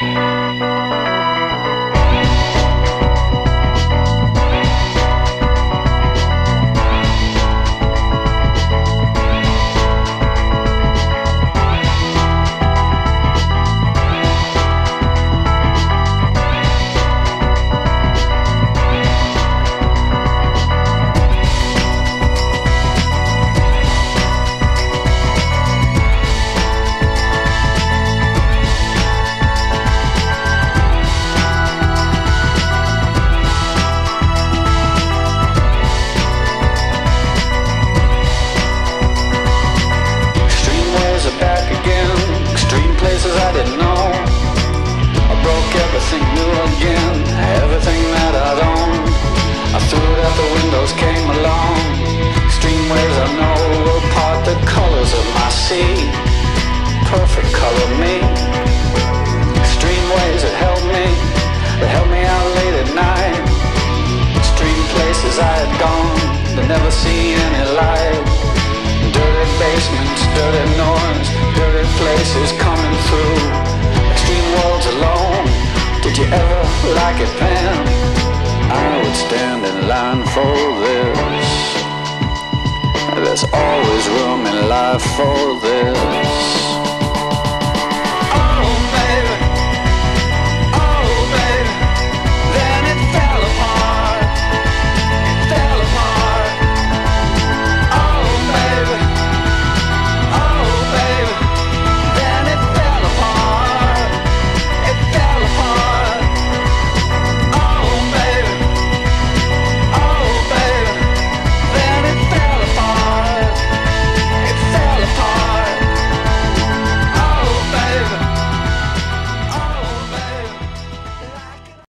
Música came along. Stream waves I know will part the colors of my sea. Perfect color me. Stream waves that help me That help me out late at night. Stream places I had gone But never see any light. Dirty basements, dirty noise Dirty places coming through. Extreme worlds alone Did you ever like it, Pam? I would stand in line for this. There's always room in life for this.